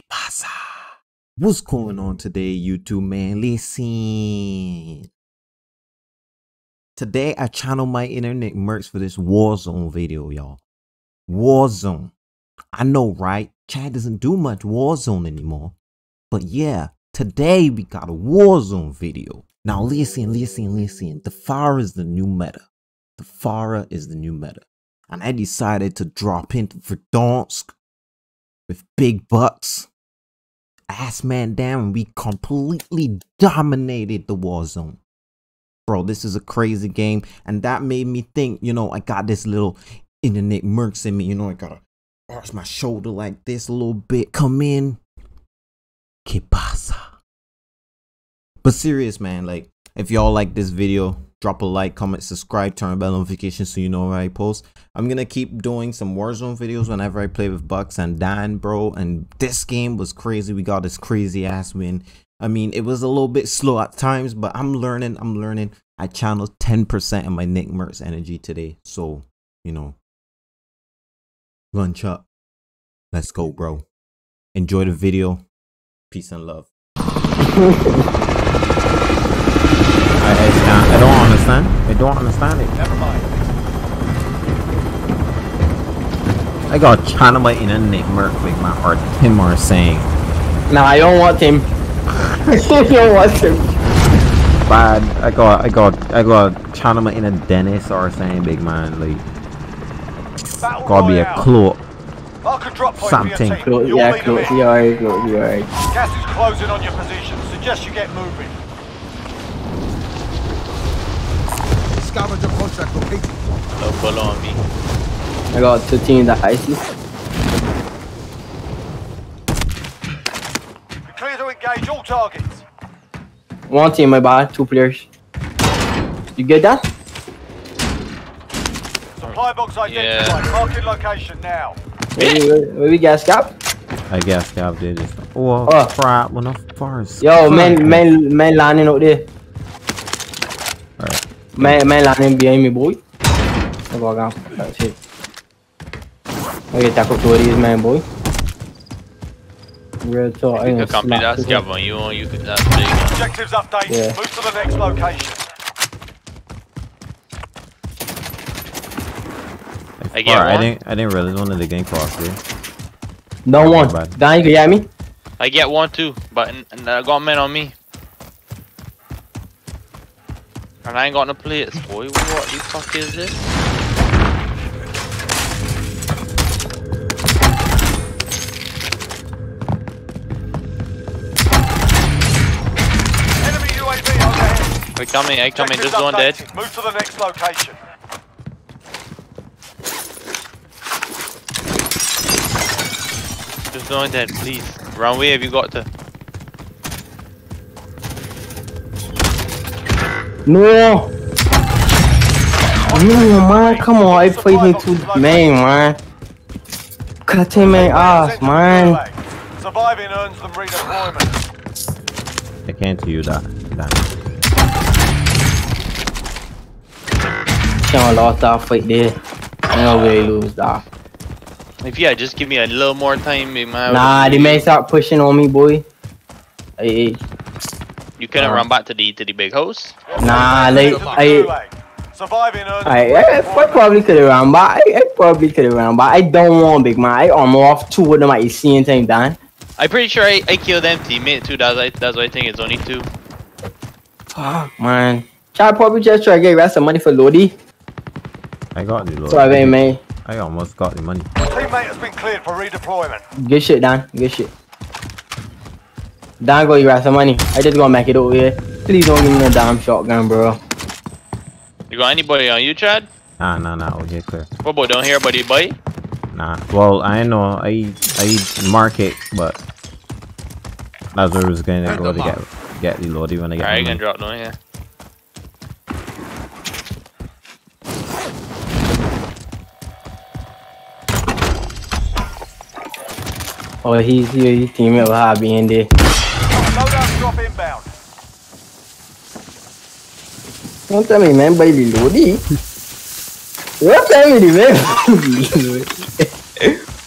¿Qué pasa? What's going on today, YouTube man? Listen. Today I channel my inner Nickmercs for this Warzone video, y'all. Warzone. I know, right? Chad doesn't do much Warzone anymore. But yeah, today we got a Warzone video. Now listen, listen, listen. The FARA is the new meta. The FARA is the new meta. And I decided to drop into Verdansk with big bucks. Ass man down and we completely dominated the war zone. Bro, this is a crazy game. And that made me think, you know, I got this little inner Nickmercs in me. You know, I gotta arch my shoulder like this a little bit. Come in. Que pasa? But serious, man, like, if y'all like this video, drop a like, comment, subscribe, turn on bell notifications so you know when I post. I'm gonna keep doing some Warzone videos whenever I play with Bucks and Dan, bro. And this game was crazy. We got this crazy ass win. I mean, it was a little bit slow at times, but I'm learning. I'm learning. I channeled 10% of my Nickmercs energy today. So, you know, lunch up. Let's go, bro. Enjoy the video. Peace and love. understand. I don't understand it. Never mind. I got channel my internet merc with my heart. Him are saying Nah, I don't want him. I don't want him. bad. I got I got I got channel in a Dennis are saying big man like Battle gotta be a Royale. clue. Mark a drop point Something. for your team. Close, You'll yeah, lead close, them in. you alright, close, you alright. Gas is closing on your position. Suggest you get moving. Scavenger contract completed. Don't follow on me. I got two teams that icy. Be clear to engage all targets. One team, my bad, two players. You get that? Supply box identified. Marking location now. Where, we- where, where we gas cap? I guess Gav did it. Oh, Oh. crap! When the first. Yo, man, man, man landing out there. Alright. Man, man landing behind me, boy. I go down. That's it. I get tackle two of boy. Real talk. I You ain't can gonna that this one. on you on you can that's big. Objectives updated. Yeah. Move to the next location. I get I didn't I didn't realize one of the game cross here. No one. Bad. Dan, you can hear me? I get one too, but n- and I uh, got men on me. And I ain't got no plates, boy. What the fuck is this? Enemy UAV overhead. Come coming, come in, just one dead. Move to the next location. Just one dead, please. Runway, have you got to? No! No, man, come on, I played me too, main, man. Cut him my ass, man. Surviving earns them redeployment. I can't hear you that. that. Can't lost that fight there. I know we lose that. If yeah, just give me a little more time, big man. Nah, they may start pushing on me, boy. Hey, hey. You couldn't Uh. run back to the to the big house. Nah, like, Sent to the I, Gulag. Surviving earns I, I. I probably could have run, but I, I probably could have run, but I don't want big man. I armor off two of them at the same time, Dan. I'm pretty sure I, I killed them teammate too. That's why that's why I think it's only two. Fuck, man. Try probably just try to get rest of money for Lodi. I got the load. So I man. I almost got the money. Teammate has been cleared for redeployment. Good shit, Dan. Good shit. Dan, go you grab some money. I just gonna make it over here. Please don't give me no damn shotgun, bro. You got anybody on you, Chad? Nah, nah, nah. Okay, clear. What boy don't hear about the bite? Nah. Well, I know. I I mark it, but that's where I was gonna go to get get the loadie when I get. Alright, my you can money. drop down here. Oh, he's here. His teammate will have me in there. Loadout drop inbound. Don't tell me, man, by the Lodi. Don't tell me the man.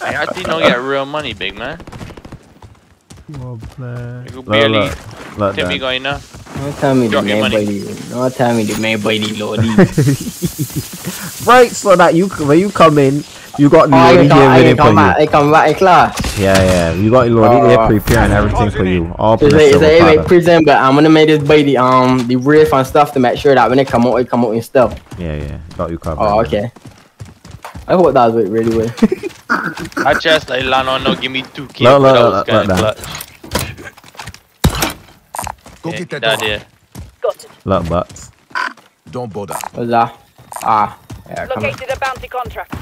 I actually don't get real money, big man. You could Look, barely look, look, take me Dan. Going. Don't tell me the Drop your man money. buddy. Don't tell me the man buddy Lordy. right, so that you when you come in, you got Oh, I Lodi can come, here I waiting for you. I come back in class. Yeah, yeah, you got Lodi there Oh. preparing everything for you. All It's like, it's like, permissible prison, but I'm gonna make this buddy um the riff and stuff to make sure that when it come out, it come out in stuff. Yeah, yeah, got you covered. Oh, man. okay. I hope that was really well. I just like Lano no give me two kills. Look, look, that look, was kind look, of look. Clutch. Go Yeah, get that that dog. there. Got it. Look, butts. Don't bother. What's that? Ah, yeah. Located a bounty contract.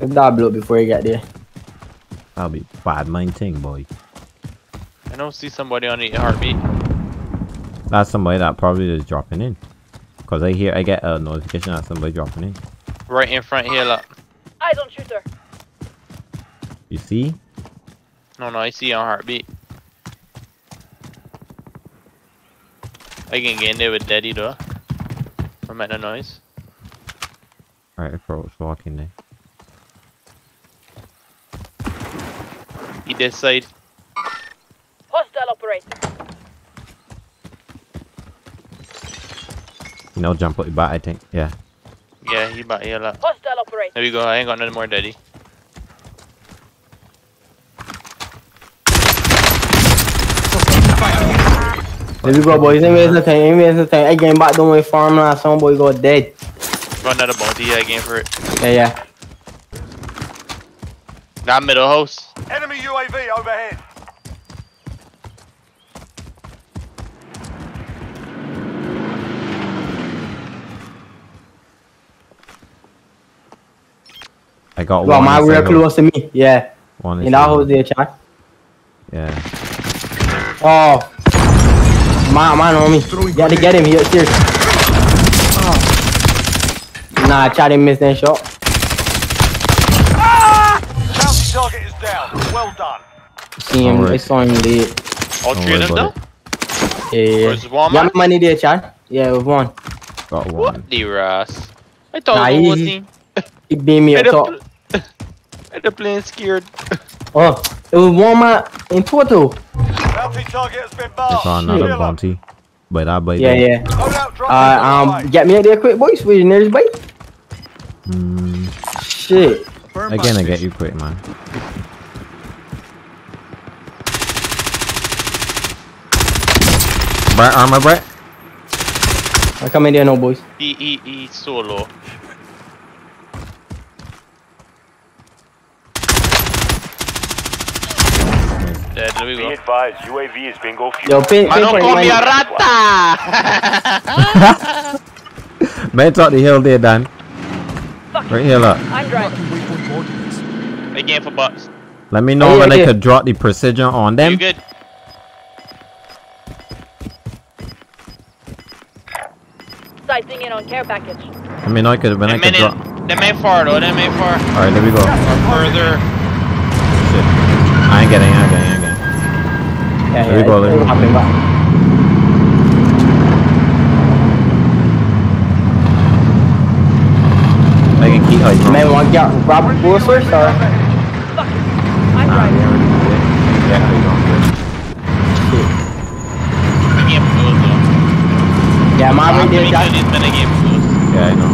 Let's that blow before you get there. I'll be bad mind thing, boy. I don't see somebody on the heartbeat. That's somebody that probably is dropping in. Cause I hear I get a notification that somebody dropping in. Right in front here, look. Eyes on shooter. You see? No, no, I see on heartbeat. I can get in there with Daddy though. From making a noise. Right, was walking there. He this side. Hostile operator. You know, jump out the back, I think. Yeah. Yeah, he back here, look. Hostile operator. There we go. I ain't got no more Daddy. There we go, boys. Ain't waste no time. Ain't waste no time. I game back down my farm now. Some boy got dead. Run another bounty here again for it. Yeah, yeah. That middle house. Enemy UAV overhead. I got Well, one. my inside real close to me. Yeah. One In that inside house house. there, chat. Yeah. Oh. Man, man on me. Throwing Gotta get him here. Seriously. Oh. Nah, chat didn't miss that shot. Bounty target is down. Well done. See him. Alright. I saw him dead. All Don't three of them about though? Yeah, yeah. Where's Walmart? Got my money there, chat. Yeah, it was one. Got one. What the Ras? I thought Nah, it was one he- He beat me I up the top. pl- I the playing scared. Oh, it was one man in total. Bounty target has been I marked. saw another Clear them. bounty. But that boy Yeah, there. yeah. Loadout drop Uh, is on the um, get me out there quick, boys. Where's your nearest bite? Mm, Shit. Firm again, I get you quick, man. Brett, armor, Brett. I come in there, no boys. E E E so there we Be advised, UAV is bingo fuel. Yo, pin, pin Mano point come money. here, rata! Man, top the hill there, Dan. Right here, look. I'm driving. Marking waypoint coordinates. Again for bucks. Let me know Oh, yeah, when I yeah. could drop the precision on You them. good? Sighting in on care package. Let me know I could when I Them could men drop. in, them men far though, them men far. All right, there we go. Or further. Shit. I ain't getting, I ain't getting, I ain't getting. Yeah, There we yeah, go, there we it- it go. back. I can keep hiding. bro. Man, want to get grab full source or? Fuck it. I'm Nah, we driving. already did it. Yeah, how you going? Again for close though. Yeah, my right uh, After there, we kill Jack. these men again for close. Yeah, I know.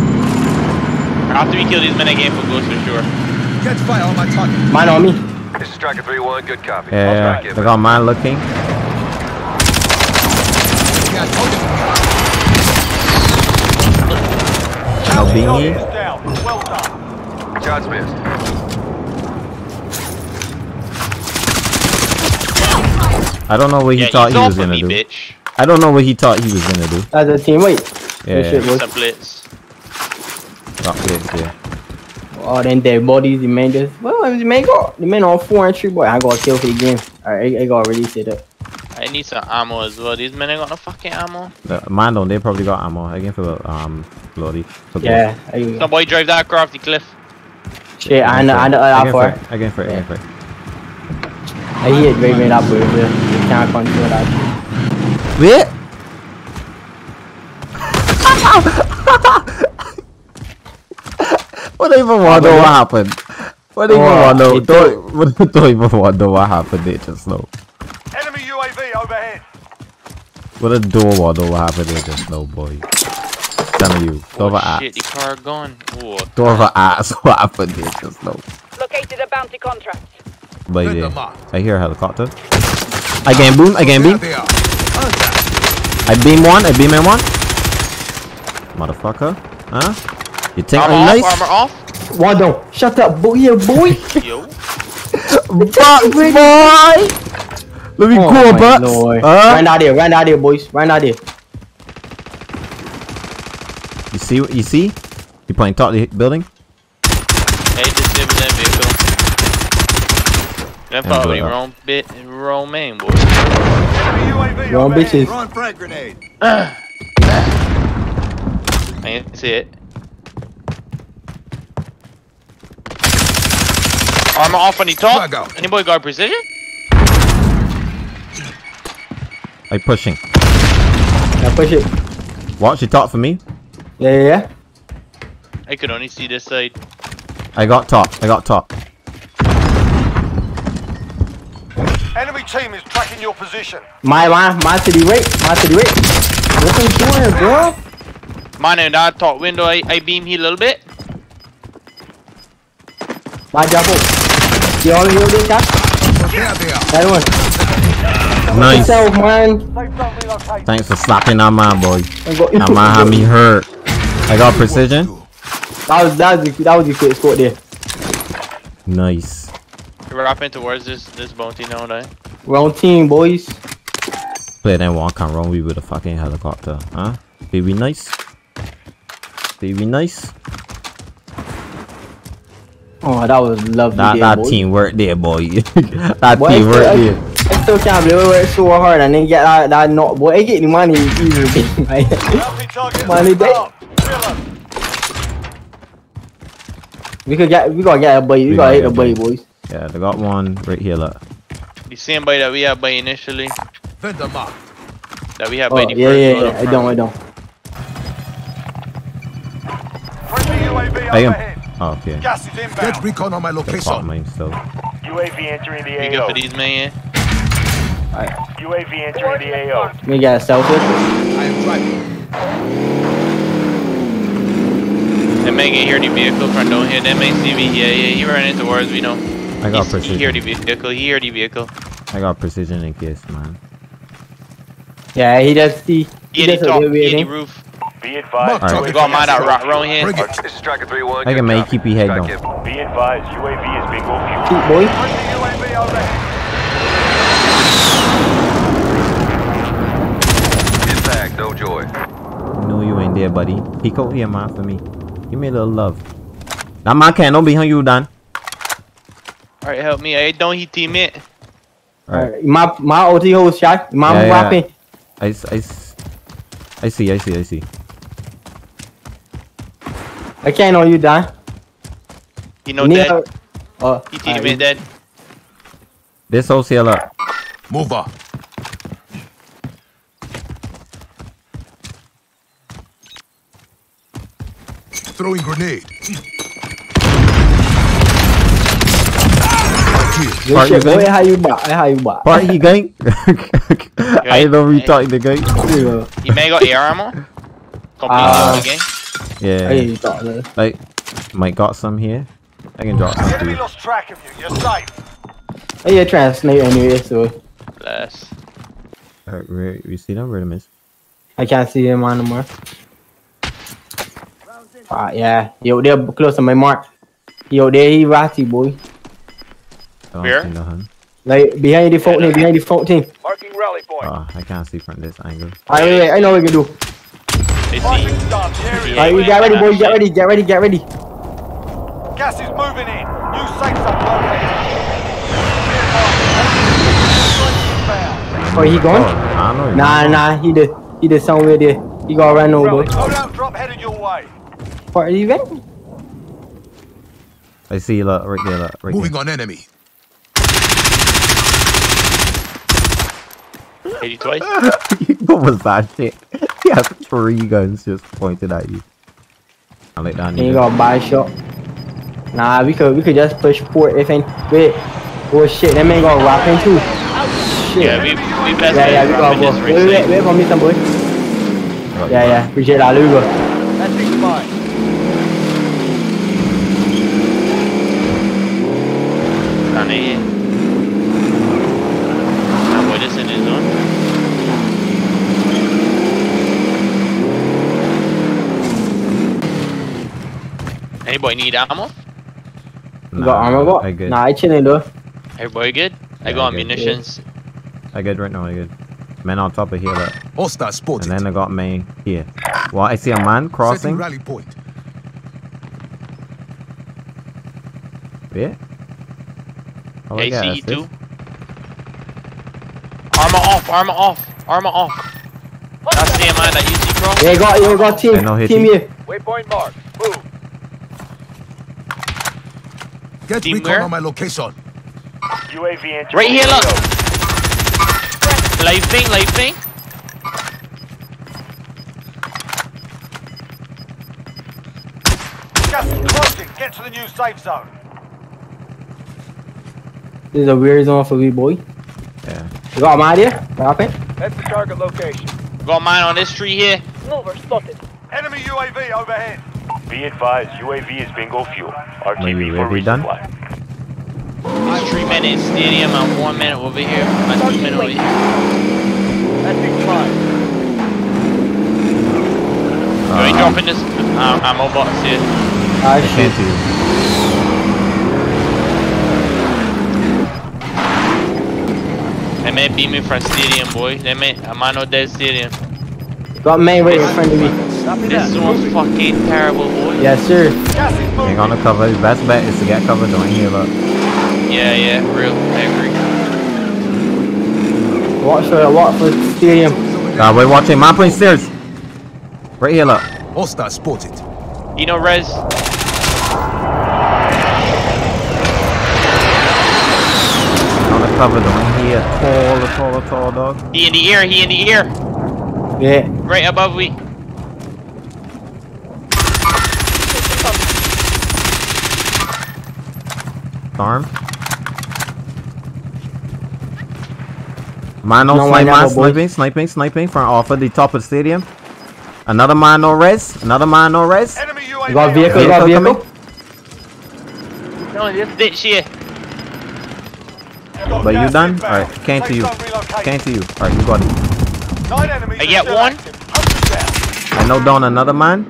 After we kill these men again for close for sure. Catch fire on my target. Mine on me. This is Striker 3-1, good copy. Yeah, I'll yeah. track you. They mine looking. Yeah, target. No beanie. Well done. Shots missed. I don't know what he yeah, thought he was gonna me, do. bitch. I don't know what he thought he was gonna do. As a team. Wait. Yeah, yeah. boys. Some blitz. Rock blitz, yeah. Oh, then dead bodies, the man just. Well, the man got the man on four and three, boy. I got kill for the game. Alright, I, I got release it up. I need some ammo as well. These men ain't got no fucking ammo. The, mine don't. They probably got ammo again for the um Lodi. For Yeah, I, Some boy drive that across the cliff. shit, I know, I know that Again far. for it. Again for it. Again for it. I hit Drake made that boy, but you can't control that shit. Wait. What even wonder what happened? What do you Oh, want to know? it Don't, what- don't even want to know what happened there just now. Enemy UAV overhead. What a door want to know what happened there just now, boy. Telling you. Don't Oh, ever shit, the car gone. Whoa. Don't ever what happened there just now. Located a bounty contract. But Hit yeah, the mark. I hear a helicopter. I gain boom, I gain beam. they are. Contact. I beam one, I beam in one. Motherfucker. Huh? You think Armor I'm off, nice? armor off. One down. Shut up, boy. Yeah, boy. Yo. Bucks, boy! Let me Oh go, my Bucks. lord. Huh? Run out there, run out there, boys. Run out there. You see? What you see? You playing top of the building? Hey, just sit with that vehicle. That probably blow it up. wrong bit, wrong main, boy. Enemy UAV Wrong bitches. Throwing frag grenade. I ain't see it. Armor off on the top. Frag out. Any boy got precision? I pushing. Now push it. Watch, you top for me. Yeah, yeah, yeah. I could only see this side. I got top. I got top. Enemy team is tracking your position. My, my, my city the right. My city the right. What are you doing, bro? Mine in that top window, I, I beam here a little bit. My job. You all hear this, guy? There they are. That one. Nice. Yourself, man. Safe zone relocated. Thanks for slapping that man, boy. That man had me hurt. I got precision. That was that was the, that was the quick squad there. Nice. We're rapping towards this this bounty now, right? Wrong team, boys. Play that one come wrong with a fucking helicopter, huh? Baby nice. Baby nice. Oh, that was lovely. That there, that boy. teamwork there, boy. that Boy, teamwork I, there. I still can't believe we worked so hard and then get that, that not. Boy, I get the money easily. right? Bounty target has Money been day. marked. Kill 'em. we could get, we gotta get a buddy. We, We gotta gotta hit a get buddy, boys. Yeah, they got one right here. Look. The same bite that we had by initially, Hit the mark. that we had Oh, by yeah, the yeah, first yeah. load up I don't, I don't. Friendly UAV I am. Um. overhead. Oh, okay. Gas is Get recon on my location. mine still. UAV entering the AO. You good for these man? UAV entering the AO. We got a selfie. I am driving. That man can hear the vehicle from down here. That man see me. Yeah, yeah, he running towards me now. I got He's- He hear the vehicle. He hear the vehicle. I got precision in case, man. Yeah, he does see. He He does top. what He we're hit the doing. roof. Be advised. Mark, UAV We got mine out is right bingo around here. This is Striker 3-1. I can make copy. keep your head Strike down. Be advised. UAV is bingo fuel. Keep, boy. Friendly UAV overhead. Impact, no joy. No, you ain't there, buddy. Peek out here, man, for me. Give me a little love. That man can't don't behind you, Dan. Alright, help me. Hey, don't hit teammate. Alright. Uh, Alright, My my OT host shot. My Yeah, yeah. rapping. I, s- I, s- I see, I see, I see. I can't on you, Dan. He know You dead. a- Oh, He alright, teammate dead. This whole seal up. Move up. Throwing grenade. Right Good Part shit, you boy. How you back? How you back? Party gang. I know we talking the gang. He may got air armor. Completely uh, again. I Yeah. hear you talking. there. Like, might got some here. I can drop some Enemy lost track of you. You're safe. Oh, hey, you're trying to snake anyway, so Bless. Uh, Alright, where you see them? Where them is? I can't see him on no more. Ah, yeah. Yo, they're close to my mark. Yo, there he ratty, boy. I Where? nothing. Like, behind the fountain, behind the fountain. Marking rally point. Oh, I can't see from this angle. Alright, wait, wait, I know what we can do. Alright, we wait, get ready, wait, boys. wait. Get ready, get ready, get ready. Gas is moving in. New safe zone located. Oh, he Oh, gone? I don't. Nah, nah, he did. He did somewhere there. He got run over. Loadout drop headed your way. Part of the event? I see you, look, right there, look, right Moving there. on enemy. Hit you twice. what was that shit? He has three guns just pointed at you. I like that. And he nigga. got a bad shot. Nah, we could we could just push port if ain't wait. Oh shit, that man got rapping too. Shit. Yeah, we we best yeah, yeah, we got this boy. race. Wait, wait, eh? wait for me some boy. Yeah, yeah, appreciate that, Lugo. That's expired. Down here. Nah, boy, this in his zone. Anybody need ammo? You got armor I good. Nah, I chilling though. Everybody good? I got good. munitions. I good right now. I good. Man on top of here, look. Hostile and spotted. then I got me here. Well, I see a man Setting crossing. rally point. Yeah. Oh, I AC guess too. Armor off, armor off, armor off. That's the man that you see, bro. Yeah, got you got team. I know hit team here. Waypoint marked. Move. Get Team recon where? on my location. UAV entry. Right here, look. Live thing, live thing. Gas is closing. Get to the new safe zone. This is a weird zone for me, boy. Yeah. You got my idea? Rapping? That's the target location. Got mine on this tree here. Mover spotted. Enemy UAV overhead. Be advised, UAV is bingo fuel. Maybe RTV for we done? resupply. There's three minutes stadium and one minute over here. And two minutes over here. That's expired. You ain't dropping this um, ammo box here. I shit. can't see. They may beat me from stadium, boy. They may. I'm on no dead stadium. Got man right in front of me. Copy This that. zone's fucking terrible, boy. Yeah, sure. Gas is Ain't moving. gonna cover. His best bet is to get covered. Don't heal up. Yeah, yeah, real. I agree. Watch for watch for the stadium. Ah, wait, watching. Man putting stairs. Right here, look. Hostile spotted. You know, Rez. Gonna cover. Don't heal. Tall, tall, tall, dog. He in the ear. He in the ear. Yeah. Right above we. Arm. Man no No, I snipe, man sniping, sniping, sniping from off of the top of the stadium. Another man no res. Another man no res. Enemy UAV. You got vehicle, you got Vehicle vehicle. No, this bitch here. Got But you done? inbound. Alright, came to you. zone relocated. Came to you. Alright, you got it. Nine enemies I are get one. active. Hunt them down. I know down another man.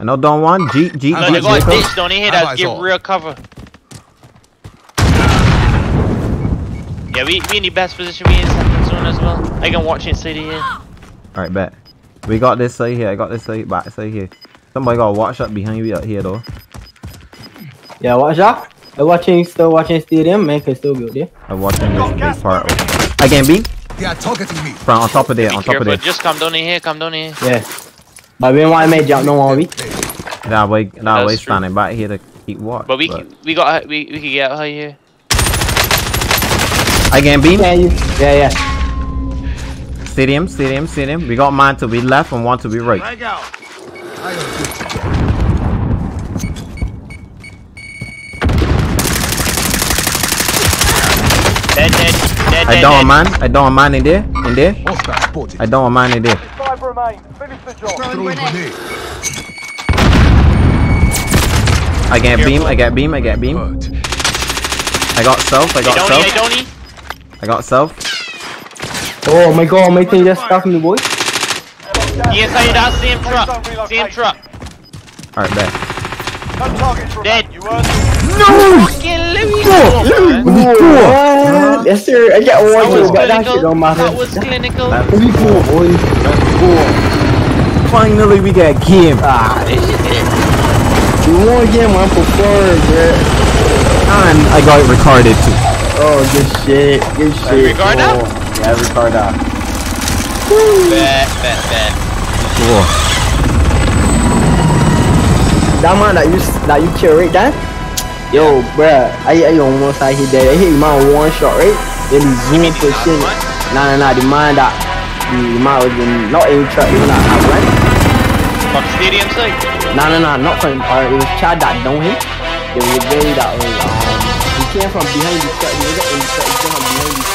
I know down one. Jeep, Jeep, I No, they got vehicle. ditch, don't they? Hit us. Allies Give real cover. Yeah, we, we in the best position. We in second zone as well. I can watch inside of here. Alright, bet. We got this side here. I got this side back side here. Somebody got a watch up behind me out here though. Yeah, watch up. I watching still watching stadium. Man can still go there. I'm watching this Got big gas part. moving. Again, B. They are targeting me. From on top of there, Be on top of there. Just come down in here. Come down in here. Yeah. But we don't want to make jump no more. We. That way, that That's way true. standing back here to keep watch. But we can, we got we we can get out here. Again, B. Yeah, you. Yeah, yeah. Stadium, stadium, stadium. We got mine to be left and one to be right. Frag out. I am good go. Dead, dead, dead, I dead, don't dead. a man. I don't a man in there. In there. I don't a man in there. Five remain. Finish the job. I get beam. I get beam. I get beam. I got self. I I got don't self. I don't need. I got self. Oh my god, my thing just stuck me, boy. He inside that same truck. Same truck. Alright, bet. No targets remain. Dead. You earned it. Fucking Louis. Yes, sir. I got That one was too, but that shit clinical. don't matter. That was clinical. That- Let me pull, boy. Let's go. Finally, we got game. Ah, you want to get one for four, bro. And I got it recorded too. Oh, good shit. Good shit. Ricardo? Oh, yeah, Ricardo. Bet, bet, bet. Cool. That man that you that you kill right there. Yo, bruh, I I almost I hit that. I hit him on one shot, right? Then he zoom mean for the last shit. one? Nah, nah, nah. The man that the man was in not in truck, even at outright. From stadium side. Nah, nah, nah, not from. Uh, it was Chad that down him. Okay, we very that way. Um, he came from behind the truck. He came from behind the